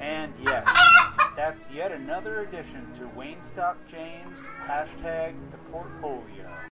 And yes, that's yet another addition to Wayne Stock James hashtag the portfolio.